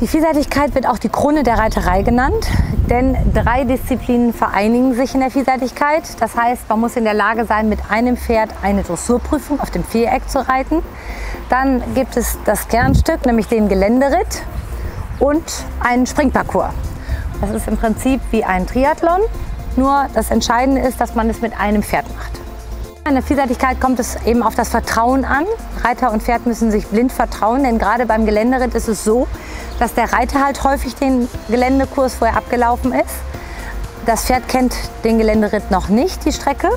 Die Vielseitigkeit wird auch die Krone der Reiterei genannt, denn drei Disziplinen vereinigen sich in der Vielseitigkeit. Das heißt, man muss in der Lage sein, mit einem Pferd eine Dressurprüfung auf dem Viereck zu reiten. Dann gibt es das Kernstück, nämlich den Geländeritt und einen Springparcours. Das ist im Prinzip wie ein Triathlon, nur das Entscheidende ist, dass man es mit einem Pferd macht. In der Vielseitigkeit kommt es eben auf das Vertrauen an. Reiter und Pferd müssen sich blind vertrauen, denn gerade beim Geländeritt ist es so, dass der Reiter halt häufig den Geländekurs vorher abgelaufen ist. Das Pferd kennt den Geländeritt noch nicht, die Strecke,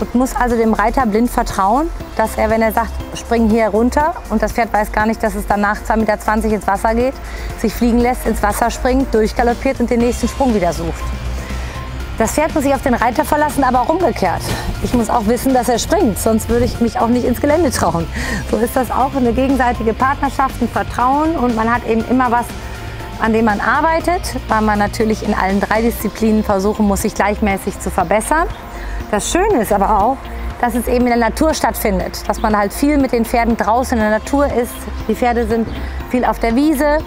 und muss also dem Reiter blind vertrauen, dass er, wenn er sagt, spring hier runter und das Pferd weiß gar nicht, dass es danach 2,20 Meter ins Wasser geht, sich fliegen lässt, ins Wasser springt, durchgaloppiert und den nächsten Sprung wieder sucht. Das Pferd muss sich auf den Reiter verlassen, aber auch umgekehrt. Ich muss auch wissen, dass er springt, sonst würde ich mich auch nicht ins Gelände trauen. So ist das auch eine gegenseitige Partnerschaft, ein Vertrauen und man hat eben immer was, an dem man arbeitet, weil man natürlich in allen drei Disziplinen versuchen muss, sich gleichmäßig zu verbessern. Das Schöne ist aber auch, dass es eben in der Natur stattfindet, dass man halt viel mit den Pferden draußen in der Natur ist. Die Pferde sind viel auf der Wiese,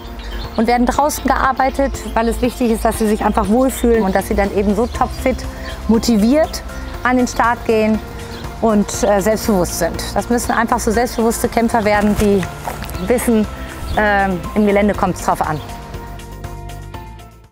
und werden draußen gearbeitet, weil es wichtig ist, dass sie sich einfach wohlfühlen und dass sie dann eben so topfit, motiviert an den Start gehen und äh, selbstbewusst sind. Das müssen einfach so selbstbewusste Kämpfer werden, die wissen, äh, im Gelände kommt es drauf an.